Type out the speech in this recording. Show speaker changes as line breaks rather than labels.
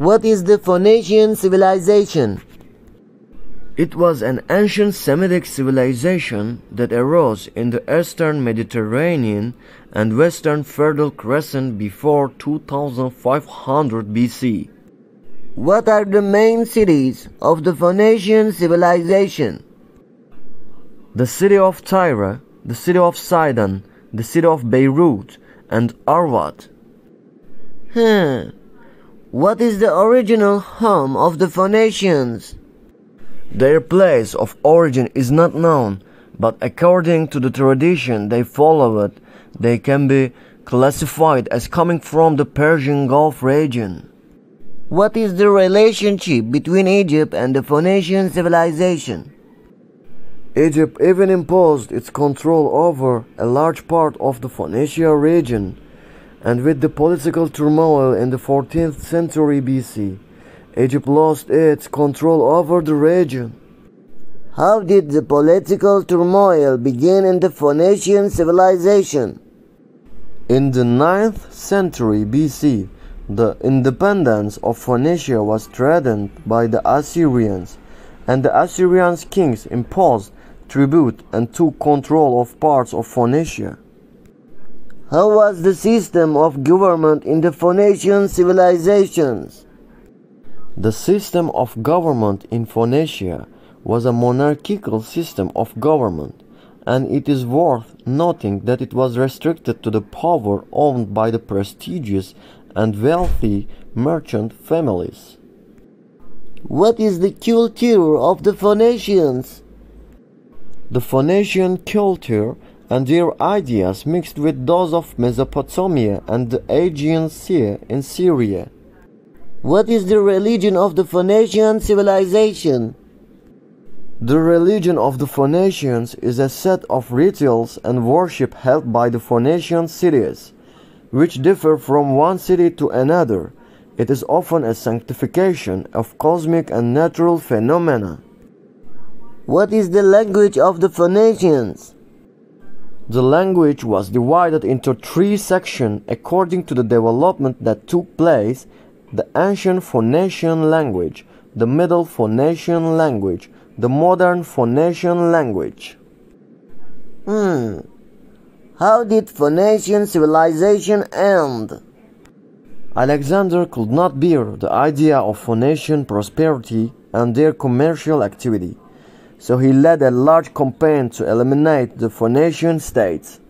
What is the Phoenician civilization?
It was an ancient Semitic civilization that arose in the eastern Mediterranean and western Fertile Crescent before 2500 BC.
What are the main cities of the Phoenician civilization?
The city of Tyre, the city of Sidon, the city of Beirut, and Arvad.
Hmm. What is the original home of the Phoenicians?
Their place of origin is not known, but according to the tradition they followed, they can be classified as coming from the Persian Gulf region.
What is the relationship between Egypt and the Phoenician civilization?
Egypt even imposed its control over a large part of the Phoenicia region, and with the political turmoil in the 14th century BC, Egypt lost its control over the region.
How did the political turmoil begin in the Phoenician civilization?
In the 9th century BC, the independence of Phoenicia was threatened by the Assyrians, and the Assyrian kings imposed tribute and took control of parts of Phoenicia.
How was the system of government in the Phoenician civilizations?
The system of government in Phoenicia was a monarchical system of government, and it is worth noting that it was restricted to the power owned by the prestigious and wealthy merchant families.
What is the culture of the Phoenicians?
The Phoenician culture and their ideas mixed with those of Mesopotamia and the Aegean Sea in Syria.
What is the religion of the Phoenician civilization?
The religion of the Phoenicians is a set of rituals and worship held by the Phoenician cities, which differ from one city to another. It is often a sanctification of cosmic and natural phenomena.
What is the language of the Phoenicians?
The language was divided into three sections according to the development that took place the ancient Phoenician language, the Middle Phoenician language, the modern Phoenician language.
Hmm. How did Phoenician civilization end?
Alexander could not bear the idea of Phoenician prosperity and their commercial activity, so he led a large campaign to eliminate the Phoenician states.